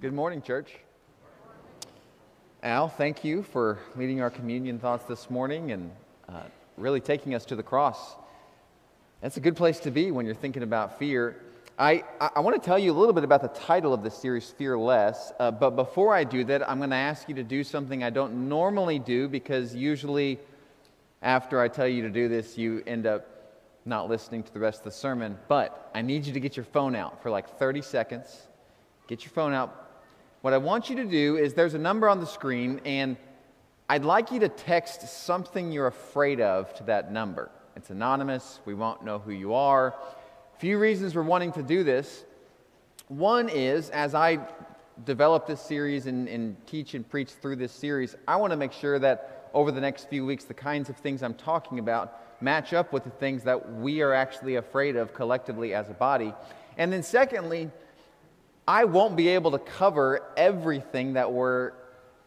Good morning, church. Al, thank you for leading our communion thoughts this morning and uh, really taking us to the cross. That's a good place to be when you're thinking about fear. I, I, want to tell you a little bit about the title of this series, Fear Less. Uh, but before I do that, I'm going to ask you to do something I don't normally do because usually after I tell you to do this, you end up not listening to the rest of the sermon. But I need you to get your phone out for like 30 seconds. Get your phone out. What I want you to do is there's a number on the screen, and I'd like you to text something you're afraid of to that number. It's anonymous, we won't know who you are. A few reasons we're wanting to do this. One is, as I develop this series and, and teach and preach through this series, I want to make sure that over the next few weeks, the kinds of things I'm talking about match up with the things that we are actually afraid of collectively as a body. And then, secondly, I won't be able to cover everything that we're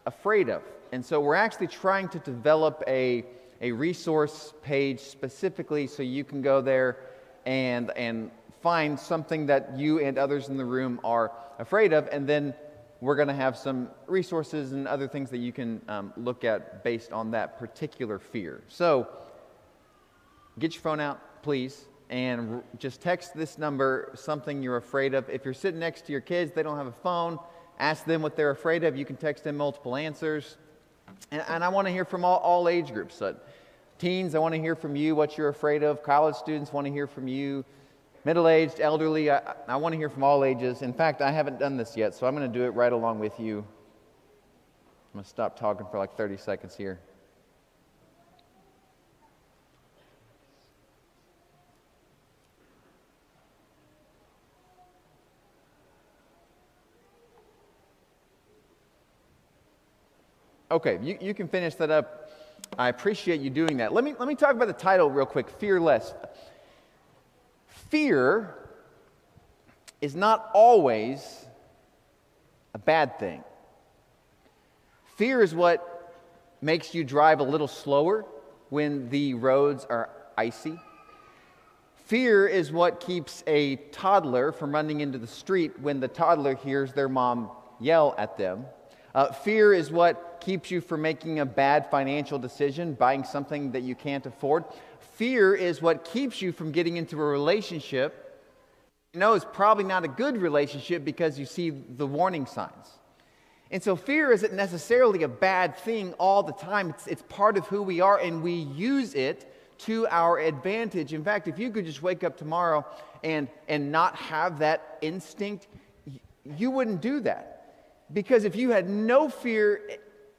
afraid of. And so we're actually trying to develop a, a resource page specifically so you can go there and, and find something that you and others in the room are afraid of. And then we're going to have some resources and other things that you can um, look at based on that particular fear. So get your phone out, please and just text this number something you're afraid of. If you're sitting next to your kids, they don't have a phone, ask them what they're afraid of. You can text them multiple answers. And, and I want to hear from all, all age groups. So, teens, I want to hear from you what you're afraid of. College students want to hear from you. Middle aged, elderly, I, I want to hear from all ages. In fact, I haven't done this yet, so I'm going to do it right along with you. I'm going to stop talking for like 30 seconds here. Okay, you, you can finish that up. I appreciate you doing that. Let me, let me talk about the title real quick Fearless. Fear is not always a bad thing. Fear is what makes you drive a little slower when the roads are icy. Fear is what keeps a toddler from running into the street when the toddler hears their mom yell at them. Uh, fear is what keeps you from making a bad financial decision, buying something that you can't afford. Fear is what keeps you from getting into a relationship. You know, it's probably not a good relationship because you see the warning signs. And so, fear isn't necessarily a bad thing all the time. It's, it's part of who we are, and we use it to our advantage. In fact, if you could just wake up tomorrow and, and not have that instinct, you wouldn't do that. Because if you had no fear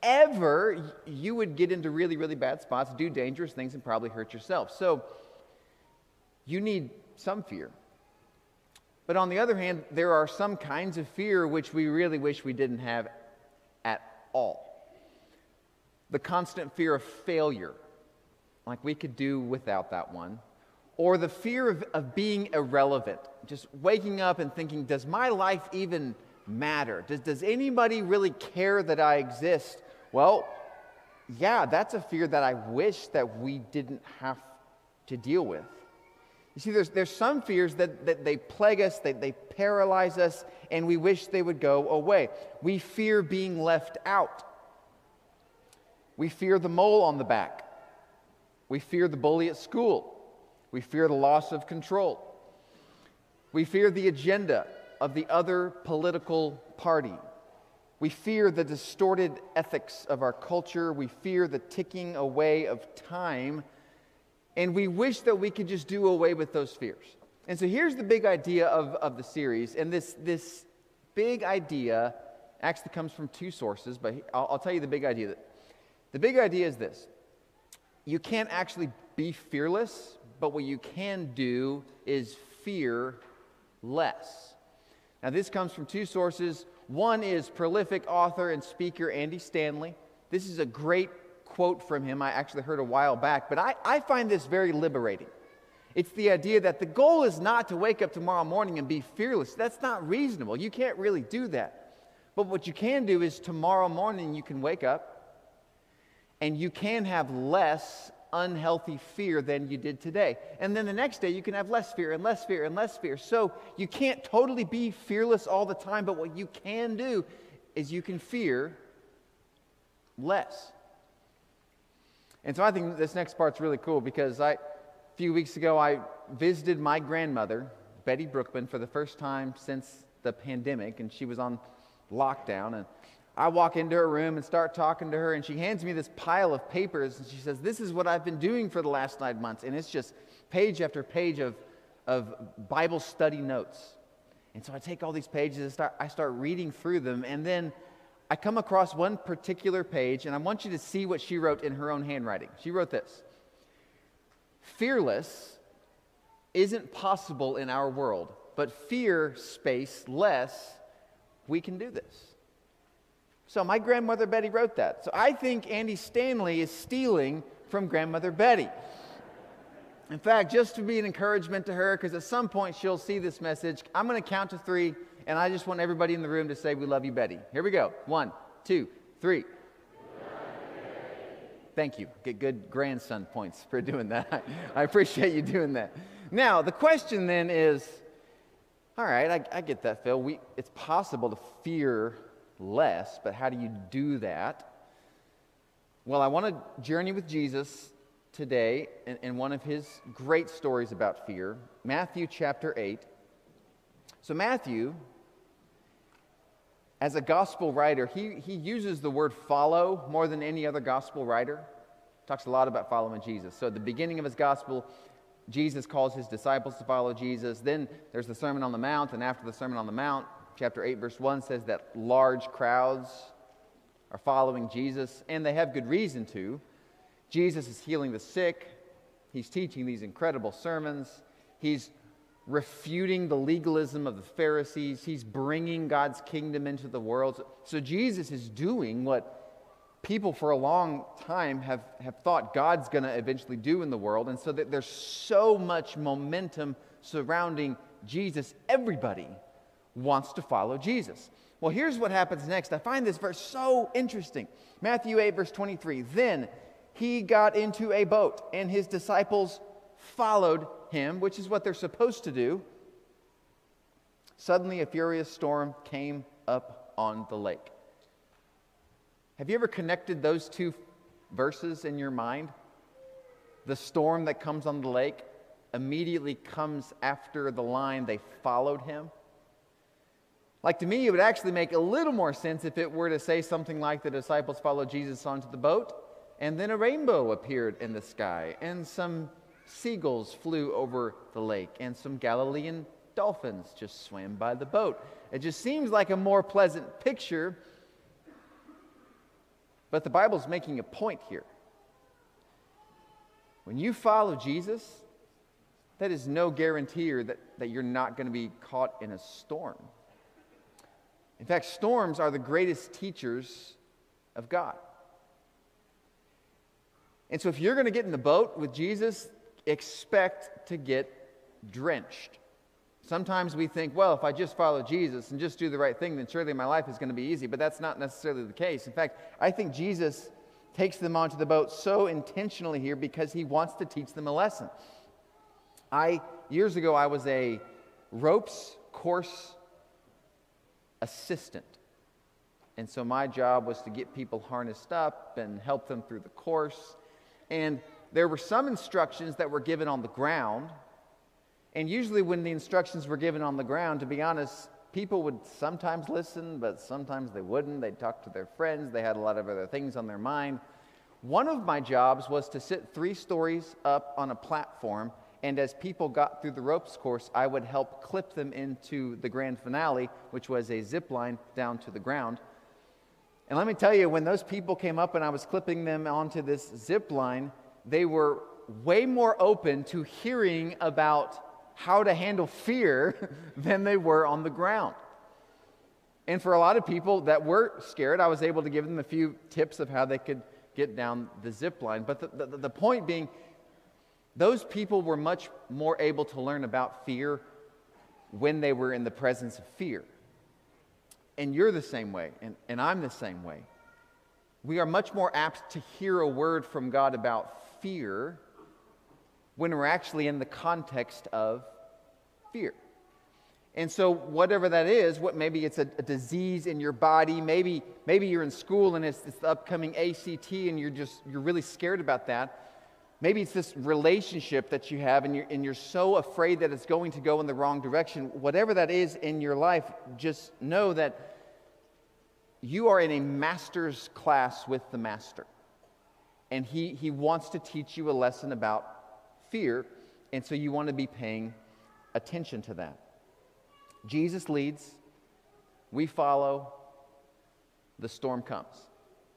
ever, you would get into really, really bad spots, do dangerous things, and probably hurt yourself. So you need some fear. But on the other hand, there are some kinds of fear which we really wish we didn't have at all. The constant fear of failure, like we could do without that one. Or the fear of, of being irrelevant, just waking up and thinking, does my life even matter? Does, does anybody really care that I exist? Well, yeah, that's a fear that I wish that we didn't have to deal with. You see, there's, there's some fears that, that they plague us, they, they paralyze us, and we wish they would go away. We fear being left out. We fear the mole on the back. We fear the bully at school. We fear the loss of control. We fear the agenda of the other political party. We fear the distorted ethics of our culture. We fear the ticking away of time. And we wish that we could just do away with those fears. And so here's the big idea of, of the series. And this, this big idea actually comes from two sources, but I'll, I'll tell you the big idea. That, The big idea is this you can't actually be fearless, but what you can do is fear less. Now, this comes from two sources. One is prolific author and speaker Andy Stanley. This is a great quote from him I actually heard a while back, but I, I find this very liberating. It's the idea that the goal is not to wake up tomorrow morning and be fearless. That's not reasonable. You can't really do that. But what you can do is tomorrow morning you can wake up and you can have less unhealthy fear than you did today. And then the next day, you can have less fear and less fear and less fear. So you can't totally be fearless all the time, but what you can do is you can fear less. And so I think this next part's really cool because I, a few weeks ago, I visited my grandmother, Betty Brookman, for the first time since the pandemic, and she was on lockdown. And I walk into her room and start talking to her, and she hands me this pile of papers, and she says, This is what I've been doing for the last nine months. And it's just page after page of, of Bible study notes. And so I take all these pages and start, I start reading through them, and then I come across one particular page, and I want you to see what she wrote in her own handwriting. She wrote this Fearless isn't possible in our world, but fear space less, we can do this. So my grandmother Betty wrote that. So I think Andy Stanley is stealing from grandmother Betty. In fact, just to be an encouragement to her, because at some point she'll see this message, I'm going to count to three. And I just want everybody in the room to say, We love you, Betty. Here we go. One, two, three. Thank you. Get good grandson points for doing that. I appreciate you doing that. Now, the question then is all right, I, I get that, Phil. We, it's possible to fear less, but how do you do that? Well, I want to journey with Jesus today in, in one of his great stories about fear, Matthew chapter 8. So, Matthew as a gospel writer, he, he uses the word follow more than any other gospel writer. Talks a lot about following Jesus. So at the beginning of his gospel, Jesus calls his disciples to follow Jesus. Then there's the Sermon on the Mount, and after the Sermon on the Mount, chapter 8, verse 1 says that large crowds are following Jesus, and they have good reason to. Jesus is healing the sick, he's teaching these incredible sermons, he's refuting the legalism of the Pharisees. He's bringing God's kingdom into the world. So Jesus is doing what people for a long time have, have thought God's going to eventually do in the world. And so that there's so much momentum surrounding Jesus. Everybody wants to follow Jesus. Well, here's what happens next. I find this verse so interesting. Matthew 8, verse 23. Then he got into a boat, and his disciples followed him, which is what they're supposed to do, suddenly a furious storm came up on the lake. Have you ever connected those two verses in your mind? The storm that comes on the lake immediately comes after the line they followed him. Like to me, it would actually make a little more sense if it were to say something like the disciples followed Jesus onto the boat, and then a rainbow appeared in the sky, and some seagulls flew over the lake, and some Galilean dolphins just swam by the boat. It just seems like a more pleasant picture, but the Bible's making a point here. When you follow Jesus, that is no guarantee that, that you're not going to be caught in a storm. In fact, storms are the greatest teachers of God. And so, if you're going to get in the boat with Jesus, expect to get drenched. Sometimes we think, well, if I just follow Jesus and just do the right thing, then surely my life is going to be easy. But that's not necessarily the case. In fact, I think Jesus takes them onto the boat so intentionally here because he wants to teach them a lesson. I years ago I was a ropes course assistant. And so my job was to get people harnessed up and help them through the course. And there were some instructions that were given on the ground. And usually, when the instructions were given on the ground, to be honest, people would sometimes listen, but sometimes they wouldn't. They'd talk to their friends, they had a lot of other things on their mind. One of my jobs was to sit three stories up on a platform, and as people got through the ropes course, I would help clip them into the grand finale, which was a zip line down to the ground. And let me tell you, when those people came up and I was clipping them onto this zip line, they were way more open to hearing about how to handle fear than they were on the ground. And for a lot of people that were scared, I was able to give them a few tips of how they could get down the zip line. But the, the, the point being, those people were much more able to learn about fear when they were in the presence of fear. And you're the same way, and, and I'm the same way. We are much more apt to hear a word from God about fear when we're actually in the context of fear. And so, whatever that is, what maybe it's a, a, disease in your body, maybe maybe you're in school and it's, it's the upcoming ACT and you're just you're really scared about that. Maybe it's this relationship that you have and you're, and you're so afraid that it's going to go in the wrong direction. Whatever that is in your life, just know that you are in a master's class with the master. And he, he wants to teach you a lesson about fear, and so you want to be paying attention to that. Jesus leads, we follow, the storm comes.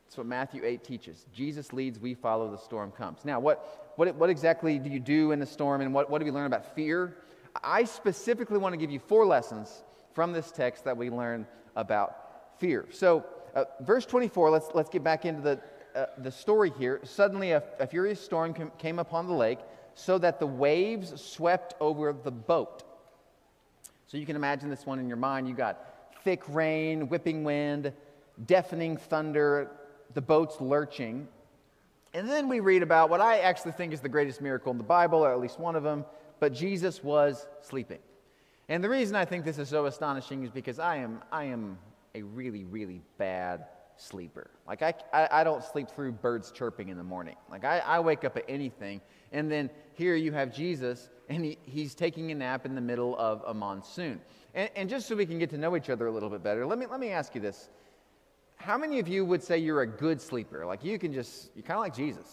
That's what Matthew 8 teaches. Jesus leads, we follow, the storm comes. Now, what, what, what exactly do you do in the storm, and what, what do we learn about fear? I specifically want to give you four lessons from this text that we learn about fear. So, uh, verse 24, let's, let's get back into the, uh, the story here. Suddenly, a, a furious storm came upon the lake, so that the waves swept over the boat. So, you can imagine this one in your mind. You got thick rain, whipping wind, deafening thunder, the boat's lurching. And then we read about what I actually think is the greatest miracle in the Bible, or at least one of them, but Jesus was sleeping. And the reason I think this is so astonishing is because I am, I am a really, really bad sleeper. Like, I, I, I don't sleep through birds chirping in the morning. Like, I, I wake up at anything. And then here you have Jesus, and he, he's taking a nap in the middle of a monsoon. And, and just so we can get to know each other a little bit better, let me, let me ask you this how many of you would say you're a good sleeper? Like you can just, you're kind of like Jesus.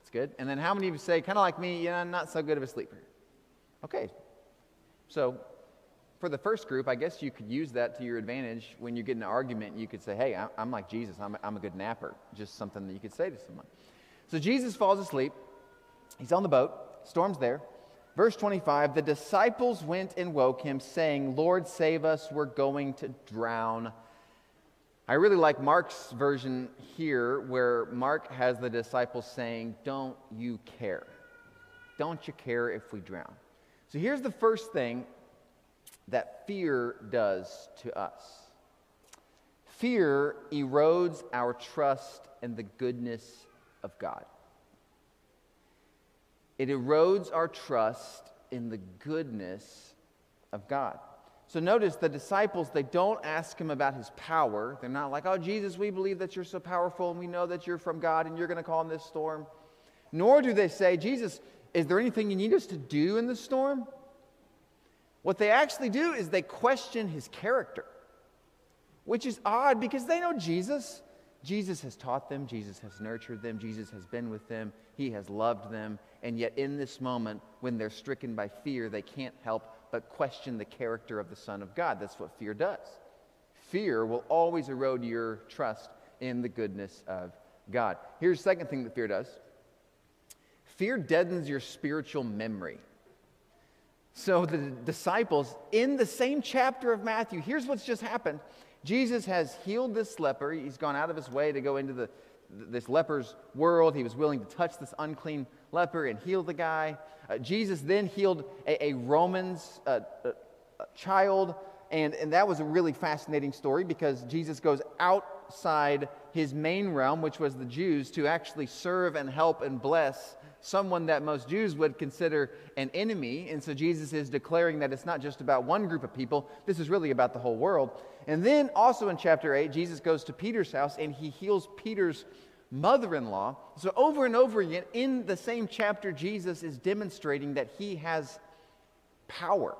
It's good. And then how many of you say, kind of like me, yeah, I'm not so good of a sleeper? Okay. So for the first group, I guess you could use that to your advantage when you get in an argument. You could say, hey, I'm like Jesus. I'm a, I'm a good napper. Just something that you could say to someone. So Jesus falls asleep. He's on the boat. Storm's there. Verse 25 The disciples went and woke him, saying, Lord, save us. We're going to drown. I really like Mark's version here, where Mark has the disciples saying, Don't you care? Don't you care if we drown? So here's the first thing that fear does to us fear erodes our trust in the goodness of God. It erodes our trust in the goodness of God. So notice the disciples, they don't ask him about his power. They're not like, oh, Jesus, we believe that you're so powerful and we know that you're from God and you're going to calm this storm. Nor do they say, Jesus, is there anything you need us to do in the storm? What they actually do is they question his character, which is odd because they know Jesus. Jesus has taught them, Jesus has nurtured them, Jesus has been with them, he has loved them. And yet, in this moment, when they're stricken by fear, they can't help but question the character of the Son of God. That's what fear does. Fear will always erode your trust in the goodness of God. Here's the second thing that fear does fear deadens your spiritual memory. So, the disciples, in the same chapter of Matthew, here's what's just happened. Jesus has healed this leper. He's gone out of his way to go into the, this leper's world. He was willing to touch this unclean leper and heal the guy. Uh, Jesus then healed a, a Roman's uh, uh, child, and, and that was a really fascinating story because Jesus goes outside his main realm, which was the Jews, to actually serve and help and bless someone that most Jews would consider an enemy. And so Jesus is declaring that it's not just about one group of people, this is really about the whole world. And then also in chapter 8, Jesus goes to Peter's house and he heals Peter's mother in law. So, over and over again, in the same chapter, Jesus is demonstrating that he has power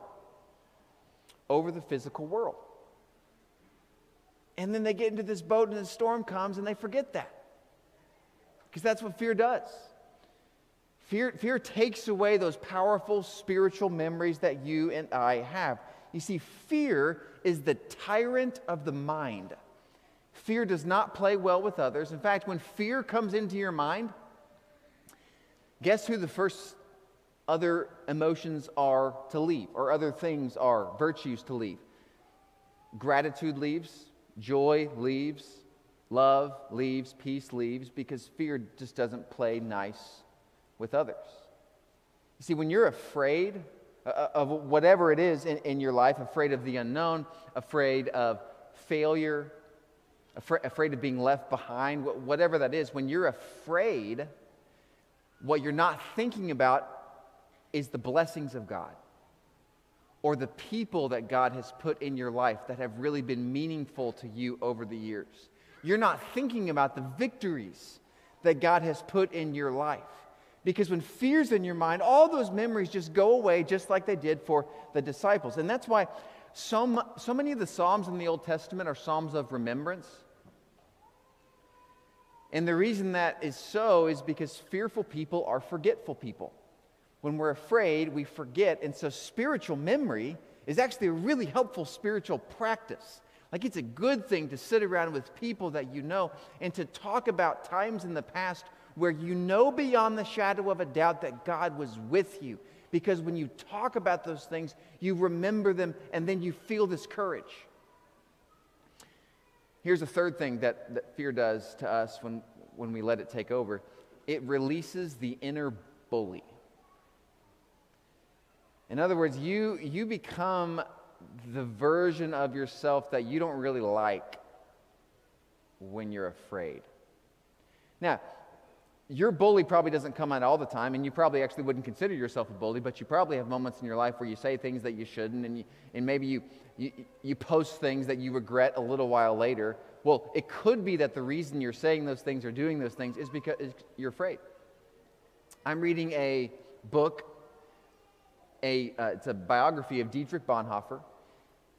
over the physical world. And then they get into this boat and the storm comes and they forget that. Because that's what fear does. Fear, fear takes away those powerful spiritual memories that you and I have. You see, fear is the tyrant of the mind. Fear does not play well with others. In fact, when fear comes into your mind, guess who the first other emotions are to leave, or other things are, virtues to leave? Gratitude leaves, joy leaves, love leaves, peace leaves, because fear just doesn't play nice with others. You see, when you're afraid Uh, of whatever it is in, in your life, afraid of the unknown, afraid of failure, afraid of being left behind, whatever that is, when you're afraid, what you're not thinking about is the blessings of God or the people that God has put in your life that have really been meaningful to you over the years. You're not thinking about the victories that God has put in your life. Because when fear's in your mind, all those memories just go away just like they did for the disciples. And that's why so, so many of the Psalms in the Old Testament are Psalms of remembrance. And the reason that is so is because fearful people are forgetful people. When we're afraid, we forget. And so spiritual memory is actually a really helpful spiritual practice. Like it's a good thing to sit around with people that you know and to talk about times in the past where you know beyond the shadow of a doubt that God was with you. Because when you talk about those things, you remember them and then you feel this courage. Here's a third thing that, that fear does to us when, when we let it take over it releases the inner bully. In other words, you, you become the version of yourself that you don't really like when you're afraid. Now, your bully probably doesn't come out all the time, and you probably actually wouldn't consider yourself a bully, but you probably have moments in your life where you say things that you shouldn't, and, you, and maybe you, you, you post things that you regret a little while later. Well, it could be that the reason you're saying those things or doing those things is because you're afraid. I'm reading a book, a, uh, it's a biography of Dietrich Bonhoeffer.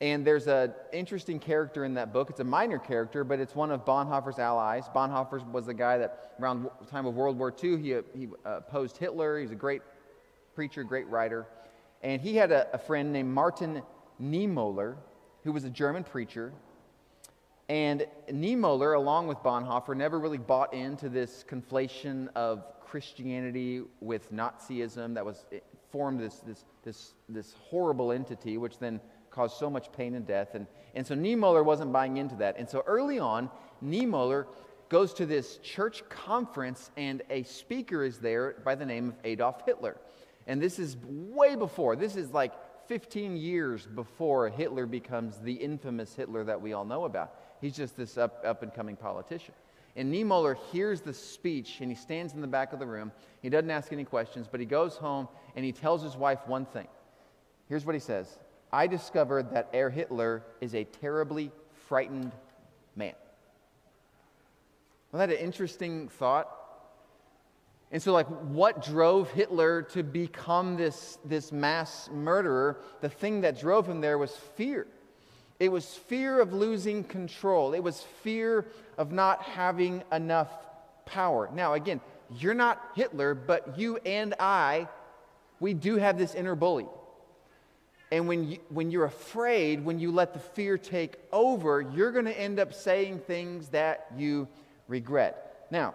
And there's an interesting character in that book. It's a minor character, but it's one of Bonhoeffer's allies. Bonhoeffer was the guy that, around the time of World War II, he, he uh, opposed Hitler. He was a great preacher, great writer. And he had a, a friend named Martin Niemöller, who was a German preacher. And Niemöller, along with Bonhoeffer, never really bought into this conflation of Christianity with Nazism that was formed this, this, this, this horrible entity, which then caused so much pain and death. And, and so Niemöller wasn't buying into that. And so early on, Niemöller goes to this church conference, and a speaker is there by the name of Adolf Hitler. And this is way before, this is like 15 years before Hitler becomes the infamous Hitler that we all know about. He's just this up, up and coming politician. And Niemöller hears the speech and he stands in the back of the room. He doesn't ask any questions, but he goes home and he tells his wife one thing. Here's what he says I discovered that Herr Hitler is a terribly frightened man. Wasn't that an interesting thought? And so, like, what drove Hitler to become this, this mass murderer? The thing that drove him there was fear. It was fear of losing control, it was fear of not having enough power. Now, again, you're not Hitler, but you and I, we do have this inner bully. And when, you, when you're afraid, when you let the fear take over, you're going to end up saying things that you regret. Now,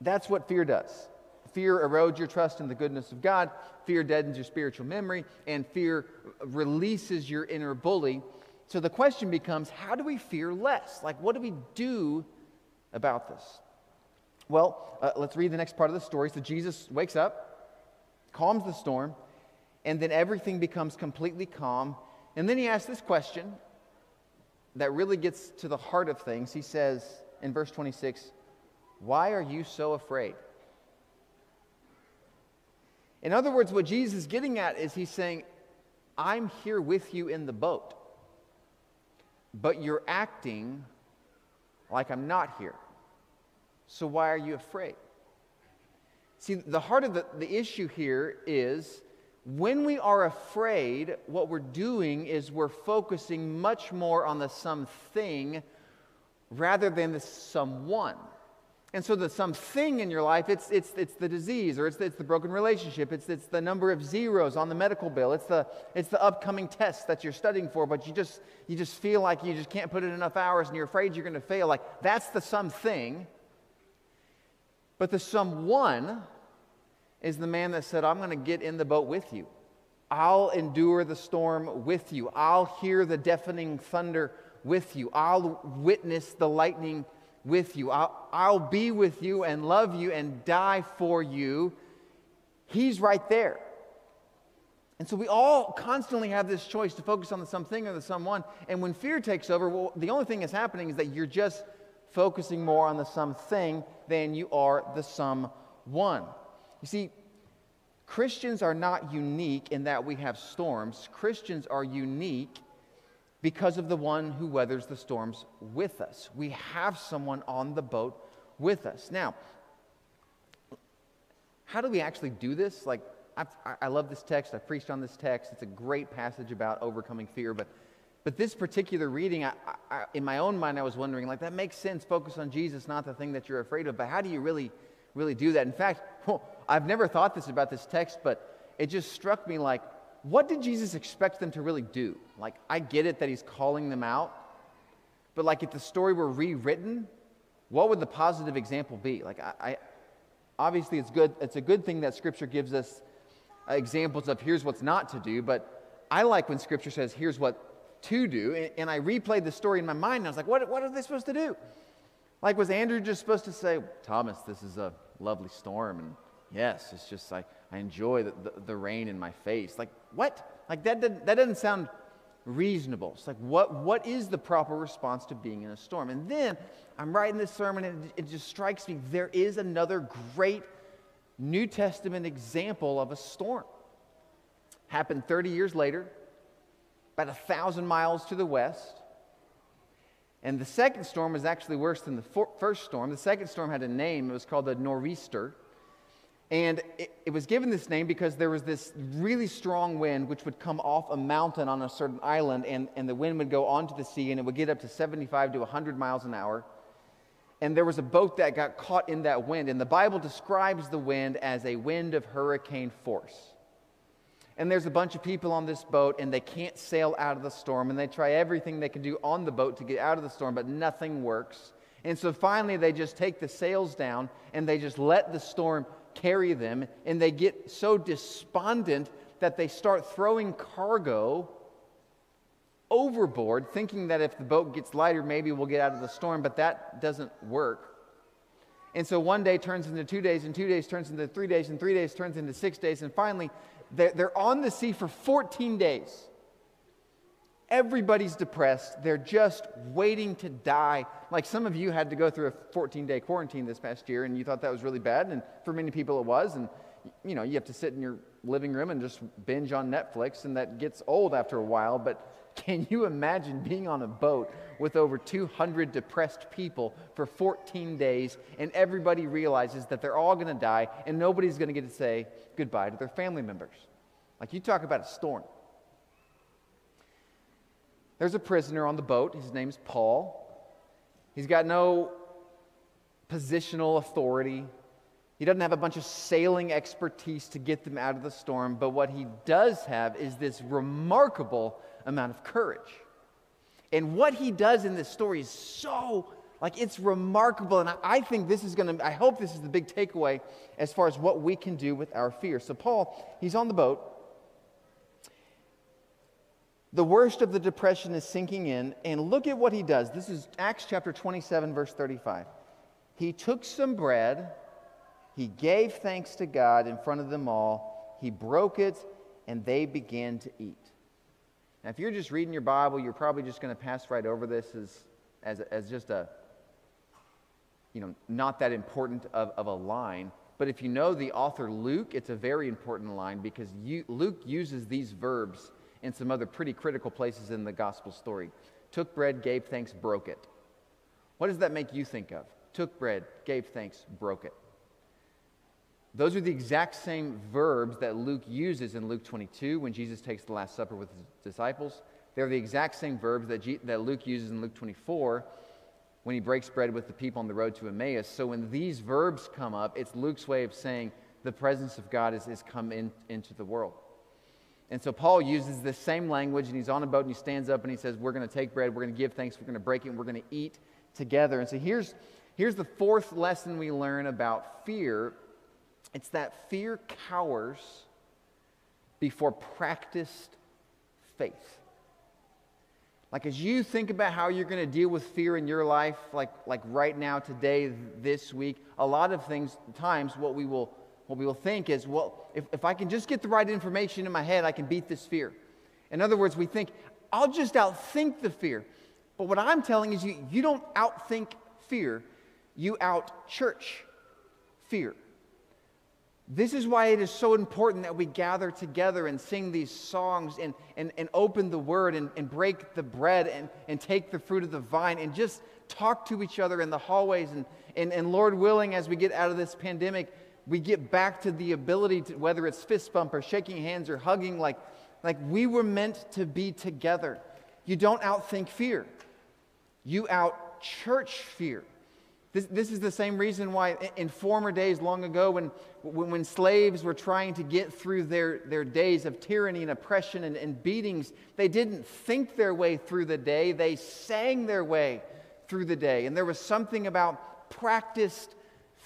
that's what fear does. Fear erodes your trust in the goodness of God, fear deadens your spiritual memory, and fear releases your inner bully. So the question becomes how do we fear less? Like, what do we do about this? Well, uh, let's read the next part of the story. So Jesus wakes up, calms the storm, and then everything becomes completely calm. And then he asks this question that really gets to the heart of things. He says in verse 26, Why are you so afraid? In other words, what Jesus is getting at is he's saying, I'm here with you in the boat, but you're acting like I'm not here. So why are you afraid? See, the heart of the, the issue here is when we are afraid, what we're doing is we're focusing much more on the something rather than the someone. And so the something in your life, it's, it's, it's the disease or it's, it's the broken relationship. It's, it's the number of zeros on the medical bill. It's the, it's the upcoming test that you're studying for, but you just, you just feel like you just can't put in enough hours and you're afraid you're going to fail. Like that's the something. But the someone is the man that said, I'm going to get in the boat with you. I'll endure the storm with you. I'll hear the deafening thunder with you. I'll witness the lightning with you. I'll, I'll be with you and love you and die for you. He's right there. And so we all constantly have this choice to focus on the something or the someone. And when fear takes over, well, the only thing that's happening is that you're just focusing more on the something than you are the someone. You see, Christians are not unique in that we have storms. Christians are unique because of the one who weathers the storms with us. We have someone on the boat with us. Now, how do we actually do this? Like, I've, i love this text. I preached on this text. It's a great passage about overcoming fear. But, but this particular reading, I, I, in my own mind, I was wondering, like, that makes sense. Focus on Jesus, not the thing that you're afraid of. But how do you really, really do that? In fact, well, I've never thought this about this text, but it just struck me like, what did Jesus expect them to really do? Like, I get it that he's calling them out, but like, if the story were rewritten, what would the positive example be? Like, I, I obviously, it's good. It's a good thing that Scripture gives us examples of here's what's not to do, but I like when Scripture says here's what to do, and, and I replayed the story in my mind, and I was like, what, what are they supposed to do? Like, was Andrew just supposed to say, Thomas, this is a lovely storm, and yes, it's just like I enjoy the, the, the rain in my face. Like, what? Like, that, that, that doesn't sound reasonable. It's like, what, what is the proper response to being in a storm? And then I'm writing this sermon, and it, it just strikes me there is another great New Testament example of a storm. Happened 30 years later, about a thousand miles to the west. And the second storm was actually worse than the first storm. The second storm had a name, it was called the Nor'easter. And it, it, was given this name because there was this really strong wind which would come off a mountain on a certain island, and, and the wind would go onto the sea, and it would get up to 75 to 100 miles an hour. And there was a boat that got caught in that wind, and the Bible describes the wind as a wind of hurricane force. And there's a bunch of people on this boat, and they can't sail out of the storm, and they try everything they can do on the boat to get out of the storm, but nothing works. And so finally, they just take the sails down and they just let the storm carry them, and they get so despondent that they start throwing cargo overboard, thinking that if the boat gets lighter, maybe we'll get out of the storm, but that doesn't work. And so one day turns into two days, and two days turns into three days, and three days turns into six days, and finally, they're, on the sea for 14 days. Everybody's depressed. They're just waiting to die. Like some of you had to go through a 14 day quarantine this past year, and you thought that was really bad. And for many people, it was. And, you know, you have to sit in your living room and just binge on Netflix, and that gets old after a while. But can you imagine being on a boat with over 200 depressed people for 14 days, and everybody realizes that they're all going to die, and nobody's going to get to say goodbye to their family members? Like, you talk about a storm. There's a prisoner on the boat. His name's Paul. He's got no positional authority. He doesn't have a bunch of sailing expertise to get them out of the storm, but what he does have is this remarkable amount of courage. And what he does in this story is so, like, it's remarkable. And I think this is going to, I hope this is the big takeaway as far as what we can do with our fear. So, Paul, he's on the boat. The worst of the depression is sinking in, and look at what he does. This is Acts chapter 27, verse 35. He took some bread, he gave thanks to God in front of them all, he broke it, and they began to eat. Now, if you're just reading your Bible, you're probably just going to pass right over this as, as, as just a, you know, not that important of, of a line. But if you know the author Luke, it's a very important line because you, Luke uses these verbs in some other pretty critical places in the gospel story. Took bread, gave thanks, broke it. What does that make you think of? Took bread, gave thanks, broke it. Those are the exact same verbs that Luke uses in Luke 22 when Jesus takes the Last Supper with his disciples. They're the exact same verbs that, G- that Luke uses in Luke 24 when he breaks bread with the people on the road to Emmaus. So when these verbs come up, it's Luke's way of saying the presence of God has come in, into the world. And so Paul uses the same language, and he's on a boat, and he stands up and he says, We're going to take bread, we're going to give thanks, we're going to break it, and we're going to eat together. And so here's, here's the fourth lesson we learn about fear it's that fear cowers before practiced faith. Like as you think about how you're going to deal with fear in your life, like, like right now, today, this week, a lot of things, times, what we will what we will think is, well, if, if I can just get the right information in my head, I can beat this fear. In other words, we think, I'll just outthink the fear. But what I'm telling is, you, you don't outthink fear, you out church fear. This is why it is so important that we gather together and sing these songs and, and, and open the word and, and break the bread and, and take the fruit of the vine and just talk to each other in the hallways. And, and, and Lord willing, as we get out of this pandemic, we get back to the ability to, whether it's fist bump or shaking hands or hugging, like, like we were meant to be together. You don't outthink fear, you out church fear. This, this is the same reason why, in former days, long ago, when, when, when, slaves were trying to get through their, their days of tyranny and oppression and, and beatings, they didn't think their way through the day, they sang their way through the day. And there was something about practiced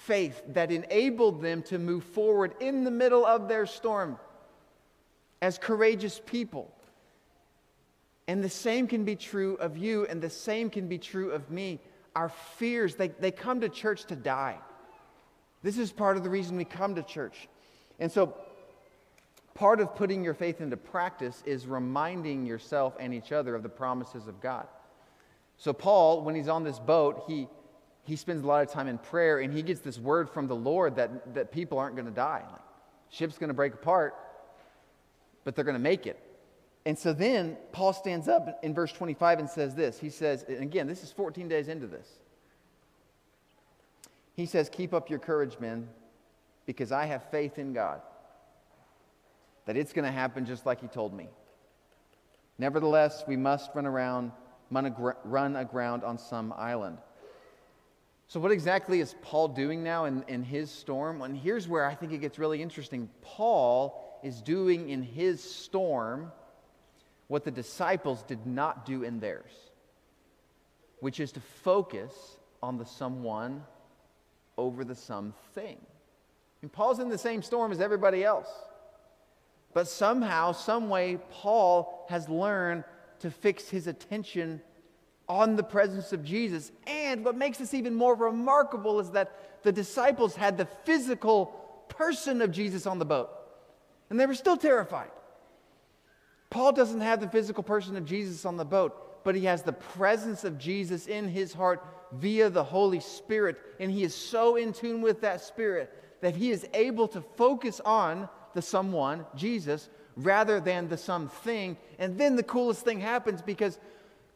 faith that enabled them to move forward in the middle of their storm as courageous people. And the same can be true of you, and the same can be true of me our fears, they, they come to church to die. This is part of the reason we come to church. And so, part of putting your faith into practice is reminding yourself and each other of the promises of God. So, Paul, when he's on this boat, he, he spends a lot of time in prayer and he gets this word from the Lord that, that people aren't going to die. Like, ship's going to break apart, but they're going to make it. And so then Paul stands up in verse 25 and says this. He says, and again, this is 14 days into this. He says, Keep up your courage, men, because I have faith in God that it's going to happen just like He told me. Nevertheless, we must run around, run aground on some island. So, what exactly is Paul doing now in, in his storm? And here's where I think it gets really interesting. Paul is doing in his storm what the disciples did not do in theirs, which is to focus on the someone over the something. And Paul's in the same storm as everybody else. But somehow, some way, Paul has learned to fix his attention on the presence of Jesus. And what makes this even more remarkable is that the disciples had the physical person of Jesus on the boat, and they were still terrified. Paul doesn't have the physical person of Jesus on the boat, but he has the presence of Jesus in his heart via the Holy Spirit. And he is so in tune with that Spirit that he is able to focus on the someone, Jesus, rather than the something. And then the coolest thing happens because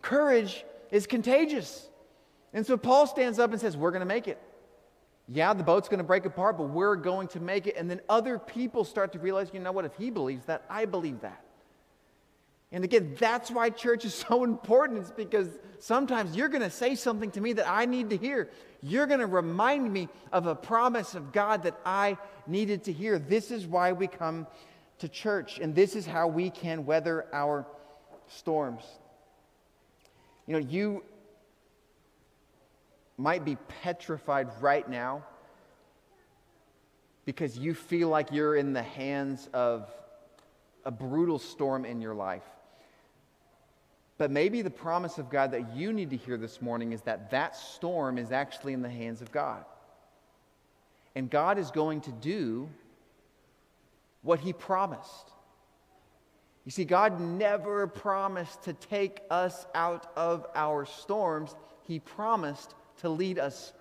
courage is contagious. And so Paul stands up and says, We're going to make it. Yeah, the boat's going to break apart, but we're going to make it. And then other people start to realize, you know what, if he believes that, I believe that. And again, that's why church is so important. It's because sometimes you're going to say something to me that I need to hear. You're going to remind me of a promise of God that I needed to hear. This is why we come to church, and this is how we can weather our storms. You know, you might be petrified right now because you feel like you're in the hands of a brutal storm in your life. But maybe the promise of God that you need to hear this morning is that that storm is actually in the hands of God. And God is going to do what He promised. You see, God never promised to take us out of our storms, He promised to lead us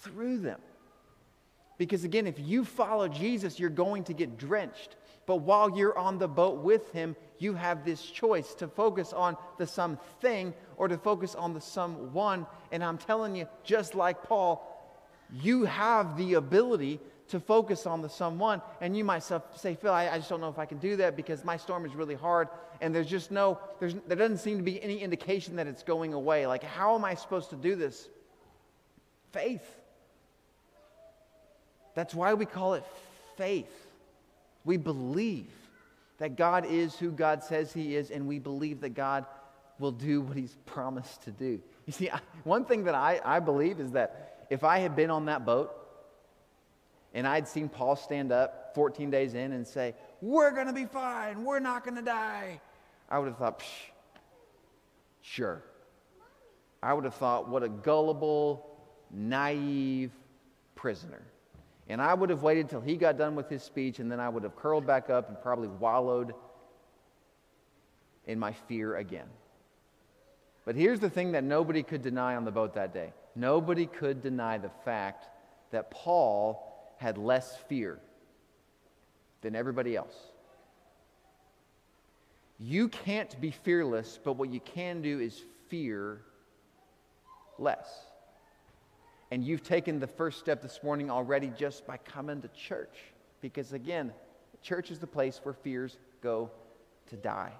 through them. Because again, if you follow Jesus, you're going to get drenched. But while you're on the boat with him, you have this choice to focus on the something or to focus on the someone. And I'm telling you, just like Paul, you have the ability to focus on the someone. And you might say, Phil, I, I, just don't know if I can do that because my storm is really hard. And there's just no, there's, there doesn't seem to be any indication that it's going away. Like, how am I supposed to do this? Faith. That's why we call it faith. We believe that God is who God says He is, and we believe that God will do what He's promised to do. You see, one thing that I, I believe is that if I had been on that boat and I'd seen Paul stand up 14 days in and say, We're going to be fine, we're not going to die, I would have thought, Psh, Sure. I would have thought, What a gullible, naive prisoner. And I would have waited till he got done with his speech, and then I would have curled back up and probably wallowed in my fear again. But here's the thing that nobody could deny on the boat that day nobody could deny the fact that Paul had less fear than everybody else. You can't be fearless, but what you can do is fear less. And you've taken the first step this morning already just by coming to church. Because again, church is the place where fears go to die.